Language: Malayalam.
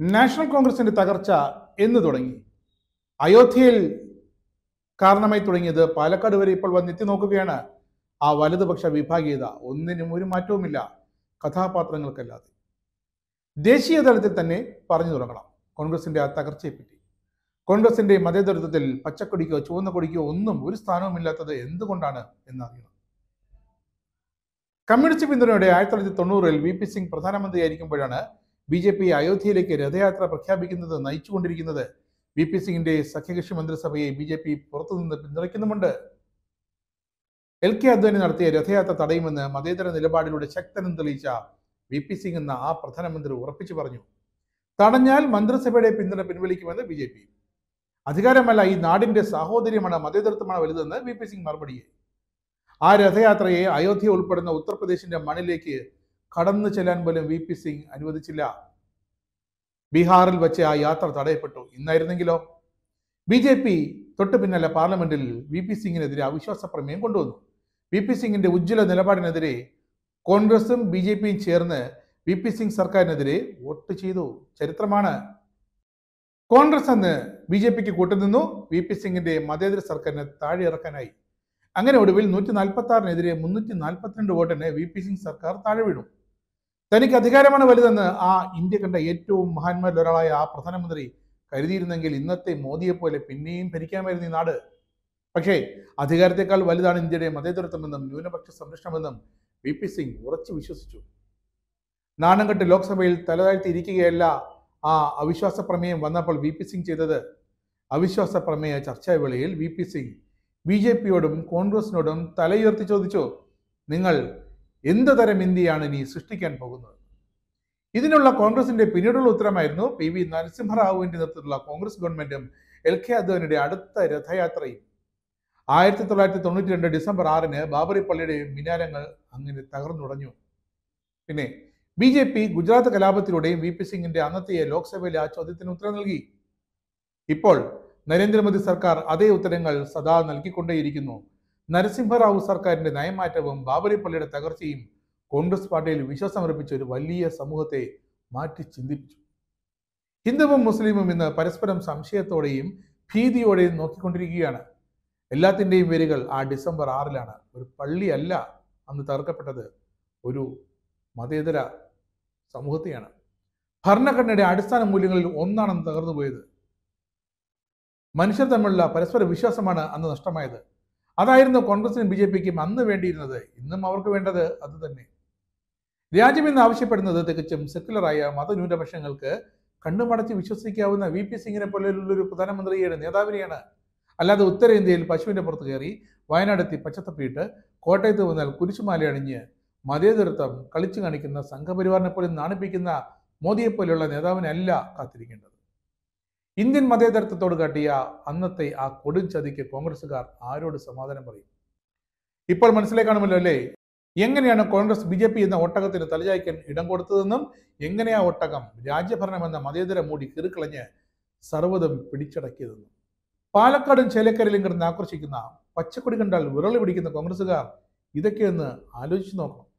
നാഷണൽ കോൺഗ്രസിന്റെ തകർച്ച എന്ന് തുടങ്ങി. അയോധ്യയിൽ കാരണമായി തുടങ്ങിയത് പാലക്കാട് വരെ ഇപ്പോൾ വന്നെത്തി നോക്കുകയാണ്. ആ വലതുപക്ഷ വിഭാഗീയത ഒന്നിനും ഒരു മാറ്റവുമില്ല. കഥാപാത്രങ്ങൾക്കല്ലാതെ. ദേശീയ തലത്തിൽ തന്നെ പറഞ്ഞു തുടങ്ങണം. കോൺഗ്രസിന്റെ ആ തകർച്ചയെപ്പറ്റി കോൺഗ്രസിന്റെ മതേതരത്വത്തിൽ പച്ചക്കൊടിക്കോ ചുവന്ന കൊടിക്കോ ഒന്നും ഒരു സ്ഥാനവുമില്ലാത്തത് എന്തുകൊണ്ടാണ് എന്നറിയണം. കമ്മ്യൂണിസ്റ്റ് പിന്തുണയോടെ ആയിരത്തി തൊള്ളായിരത്തി തൊണ്ണൂറിൽ വി പി സിംഗ് പ്രധാനമന്ത്രിയായിരിക്കുമ്പോഴാണ് ബി ജെ പി അയോധ്യയിലേക്ക് രഥയാത്ര പ്രഖ്യാപിക്കുന്നത് നയിച്ചുകൊണ്ടിരിക്കുന്നത് വി പി സിംഗിന്റെ സഖ്യകക്ഷി മന്ത്രിസഭയെ ബി ജെ പി പുറത്തുനിന്ന് പിന്തുണയ്ക്കുന്നുമുണ്ട്. എൽ കെ അദ്വാനി നടത്തിയ രഥയാത്ര തടയുമെന്ന് മതേതര നിലപാടിലൂടെ ശക്തനും തെളിയിച്ച വി പി സിംഗ് എന്ന ആ പ്രധാനമന്ത്രി ഉറപ്പിച്ചു പറഞ്ഞു. തടഞ്ഞാൽ മന്ത്രിസഭയുടെ പിന്തുണ പിൻവലിക്കുമെന്ന് ബി ജെ പി. അധികാരമല്ല ഈ നാടിന്റെ സാഹോദര്യമാണ് മതേതരത്വമാണ് വലുതെന്ന് വി പി സിംഗ് മറുപടിയെ ആ രഥയാത്രയെ അയോധ്യ ഉൾപ്പെടുന്ന ഉത്തർപ്രദേശിന്റെ മണ്ണിലേക്ക് കടന്നു ചെല്ലാൻ പോലും വി പി സിംഗ് അനുവദിച്ചില്ല. ബീഹാറിൽ വെച്ച് ആ യാത്ര തടയപ്പെട്ടു. ഇന്നായിരുന്നെങ്കിലോ? ബി ജെ പി തൊട്ടു പിന്നാലെ പാർലമെന്റിൽ വി പി സിംഗിനെതിരെ അവിശ്വാസ പ്രമേയം കൊണ്ടുവന്നു. വി പി സിംഗിന്റെ ഉജ്ജ്വല നിലപാടിനെതിരെ കോൺഗ്രസും ബി ജെ പിയും ചേർന്ന് വി പി സിംഗ് സർക്കാരിനെതിരെ വോട്ട് ചെയ്തു. ചരിത്രമാണ്. കോൺഗ്രസ് അന്ന് ബി ജെ പിക്ക് കൂട്ടുനിന്നു. വി പി സിംഗിന്റെ മതേതര സർക്കാരിനെ താഴെ ഇറക്കാനായി. അങ്ങനെ ഒടുവിൽ നൂറ്റി നാൽപ്പത്തി ആറിനെതിരെ മുന്നൂറ്റി നാൽപ്പത്തിരണ്ട് വോട്ടിന് വി പി സിംഗ് സർക്കാർ താഴെ വീണു. തനിക്ക് അധികാരമാണ് വലുതെന്ന് ആ ഇന്ത്യ കണ്ട ഏറ്റവും മഹാന്മാരിൽ ഒരാളായ ആ പ്രധാനമന്ത്രി കരുതിയിരുന്നെങ്കിൽ ഇന്നത്തെ മോദിയെ പോലെ പിന്നെയും ഭരിക്കാമായിരുന്നു ഈ നാട്. പക്ഷേ അധികാരത്തെക്കാൾ വലുതാണ് ഇന്ത്യയുടെ മതേതരത്വമെന്നും ന്യൂനപക്ഷ സംരക്ഷണമെന്നും വി പി സിംഗ് ഉറച്ചു വിശ്വസിച്ചു. നാണംകെട്ട് ലോക്സഭയിൽ തലതാഴ്ത്തിയിരിക്കുകയല്ല ആ അവിശ്വാസ പ്രമേയം വന്നപ്പോൾ വി പി സിംഗ് ചെയ്തത്. അവിശ്വാസ പ്രമേയ ചർച്ചാവേളയിൽ V P Singh B J പിയോടും കോൺഗ്രസിനോടും തലയുയർത്തി ചോദിച്ചു നിങ്ങൾ എന്ത് തരം ഇന്ത്യയാണ് ഇനി സൃഷ്ടിക്കാൻ പോകുന്നത്? ഇതിനുള്ള കോൺഗ്രസിന്റെ പിന്നീടുള്ള ഉത്തരമായിരുന്നു പി വി നരസിംഹറാവുവിന്റെ നേതൃത്വത്തിലുള്ള കോൺഗ്രസ് ഗവൺമെന്റും എൽ കെ അദ്വാനിയുടെ അടുത്ത രഥയാത്രയും. ആയിരത്തി തൊള്ളായിരത്തി തൊണ്ണൂറ്റി രണ്ട് ഡിസംബർ ആറിന് ബാബറി പള്ളിയുടെ മിനാരങ്ങൾ അങ്ങനെ തകർന്നുടഞ്ഞു പിന്നെ ബി ജെ പി ഗുജറാത്ത് കലാപത്തിലൂടെയും വി പി സിംഗിന്റെ അന്നത്തെ ലോക്സഭയിലെ ആ ചോദ്യത്തിന് ഉത്തരം നൽകി. ഇപ്പോൾ നരേന്ദ്രമോദി സർക്കാർ അതേ ഉത്തരങ്ങൾ സദാ നൽകിക്കൊണ്ടേയിരിക്കുന്നു. നരസിംഹറാവു സർക്കാരിന്റെ നയമാറ്റവും ബാബരി പള്ളിയുടെ തകർച്ചയും കോൺഗ്രസ് പാർട്ടിയിൽ വിശ്വസമർപ്പിച്ച ഒരു വലിയ സമൂഹത്തെ മാറ്റി ചിന്തിപ്പിച്ചു. ഹിന്ദുവും മുസ്ലിമും ഇന്ന് പരസ്പരം സംശയത്തോടെയും ഭീതിയോടെയും നോക്കിക്കൊണ്ടിരിക്കുകയാണ്. എല്ലാത്തിന്റെയും വേരുകൾ ആ ഡിസംബർ ആറിലാണ്. ഒരു പള്ളിയല്ല അന്ന് തകർക്കപ്പെട്ടത്. ഒരു മതേതര സമൂഹത്തെയാണ്. ഭരണഘടനയുടെ അടിസ്ഥാന മൂല്യങ്ങളിൽ ഒന്നാണെന്ന് തകർന്നു പോയത് മനുഷ്യർ തമ്മിലുള്ള പരസ്പര വിശ്വാസമാണ് അന്ന് നഷ്ടമായത്. അതായിരുന്നു കോൺഗ്രസിനും ബി ജെ പിക്കും അന്ന് വേണ്ടിയിരുന്നത്. ഇന്നും അവർക്ക് വേണ്ടത് അത് തന്നെ. രാജ്യം ഇന്ന് ആവശ്യപ്പെടുന്നത് തികച്ചും സെക്കുലറായ മതന്യൂനപക്ഷങ്ങൾക്ക് കണ്ണുമടച്ച് വിശ്വസിക്കാവുന്ന വി പി സിംഗിനെ പോലെയുള്ള ഒരു പ്രധാനമന്ത്രിയുടെ നേതാവിനെയാണ്. അല്ലാതെ ഉത്തരേന്ത്യയിൽ പശുവിന്റെ പുറത്ത് കയറി വയനാടെത്തി പച്ചത്തപ്പിയിട്ട് കോട്ടയത്ത് വന്നാൽ കുരിശുമാല അണിഞ്ഞ് മതേതൃത്വം കളിച്ചു കാണിക്കുന്ന സംഘപരിവാറിനെ പോലും നാണിപ്പിക്കുന്ന മോദിയെ പോലെയുള്ള നേതാവിനല്ല കാത്തിരിക്കേണ്ടത്. ഇന്ത്യൻ മതേതരത്വത്തോട് കാട്ടിയ അന്നത്തെ ആ കൊടും ചതിക്ക് കോൺഗ്രസ്സുകാർ ആരോട് സമാധാനം പറയും? ഇപ്പോൾ കാണുമല്ലോ അല്ലേ? എങ്ങനെയാണ് കോൺഗ്രസ് ബി ജെ പി എന്ന ഒട്ടകത്തിന് തലചായ്ക്കാൻ ഇടം കൊടുത്തതെന്നും എങ്ങനെയാ ഒട്ടകം രാജ്യഭരണം എന്ന മതേതര മൂടി കീറിക്കളഞ്ഞ് സർവതും പിടിച്ചടക്കിയതെന്നും. പാലക്കാടും ചേലക്കരയിലും കിടന്ന് ആക്രോശിക്കുന്ന പച്ചക്കൊടി കണ്ടാൽ വിരളി പിടിക്കുന്ന കോൺഗ്രസ്സുകാർ ഇതൊക്കെയൊന്ന് ആലോചിച്ചു നോക്കണം.